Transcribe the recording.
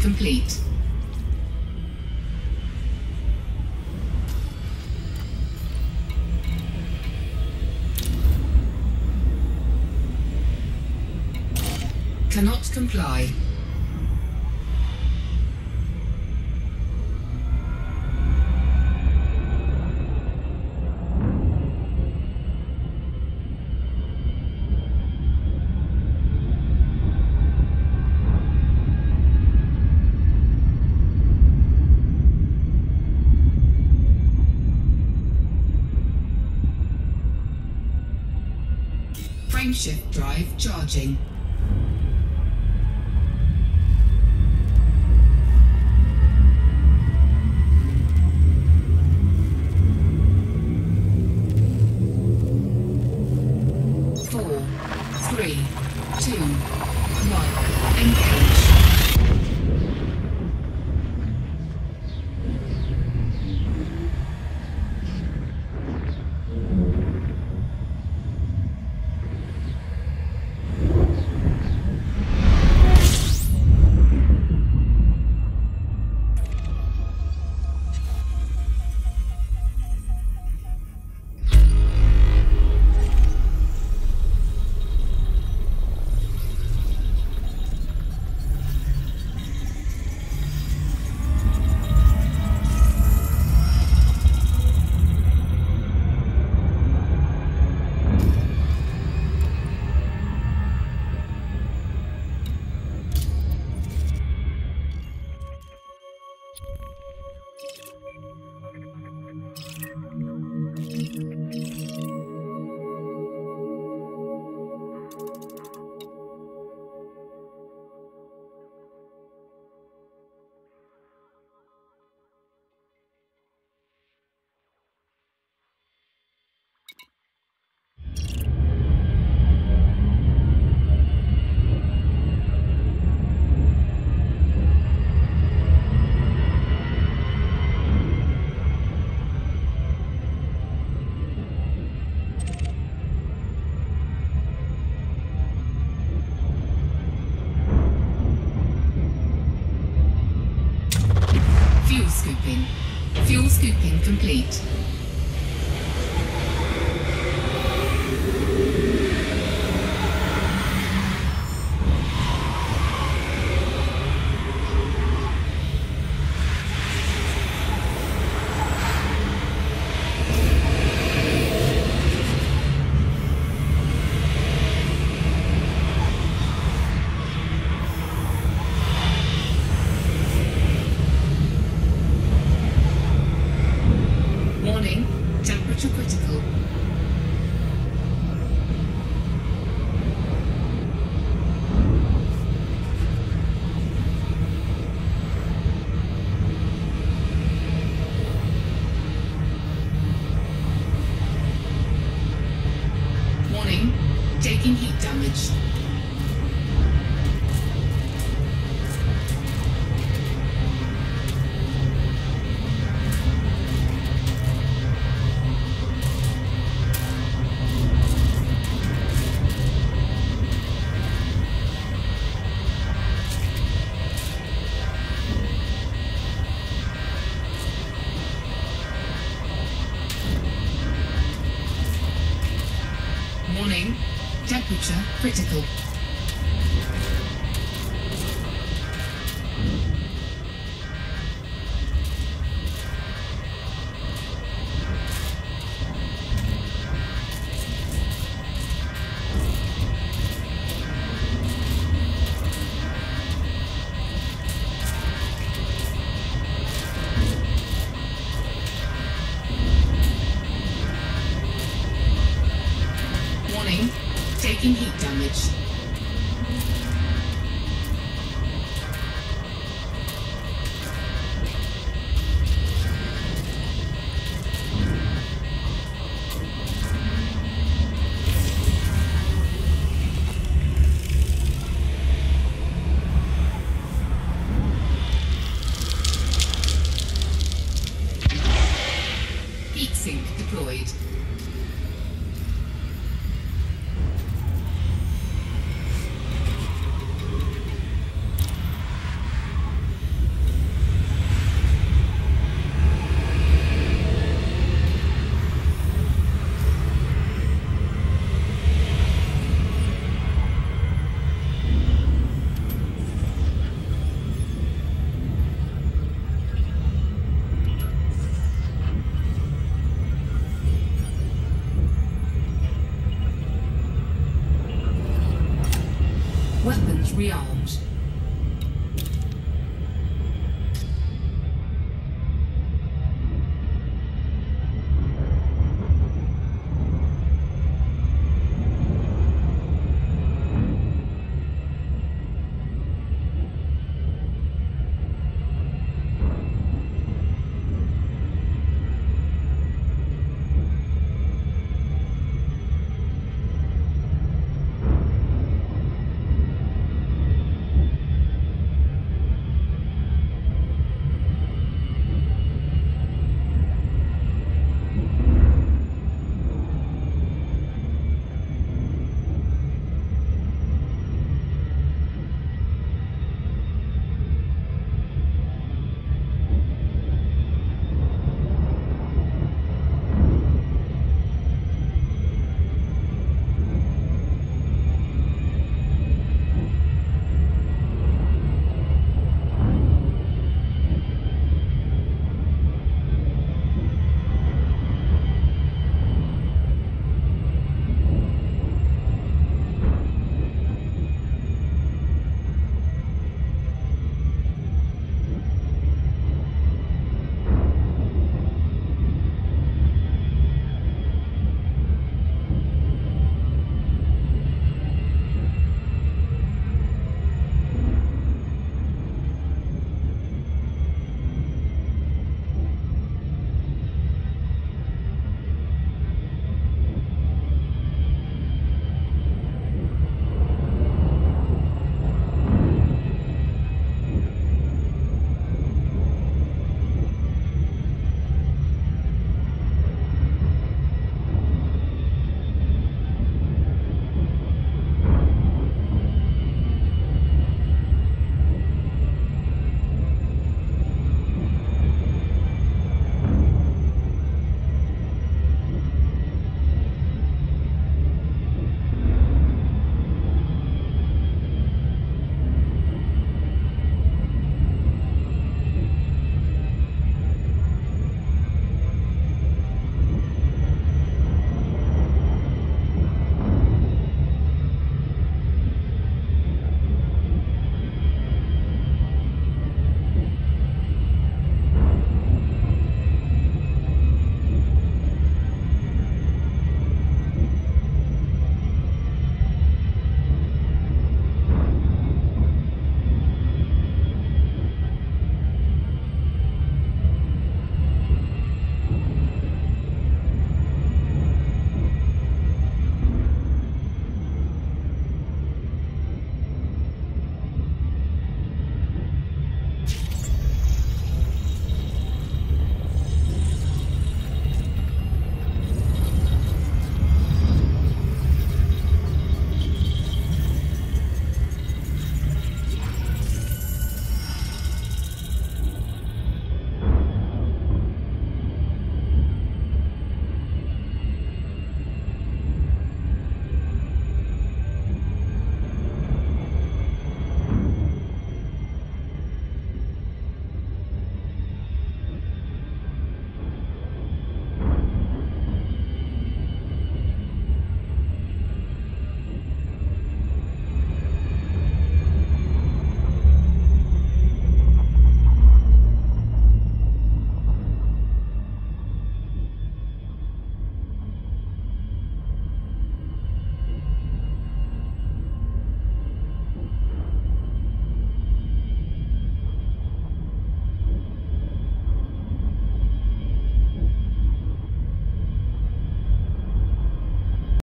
complete. Cannot comply. Frameshift drive charging. Four, three, two, one. Engage. Fuel scooping. Fuel scooping complete. Warning, temperature critical. sink deployed. Weapons rearmed.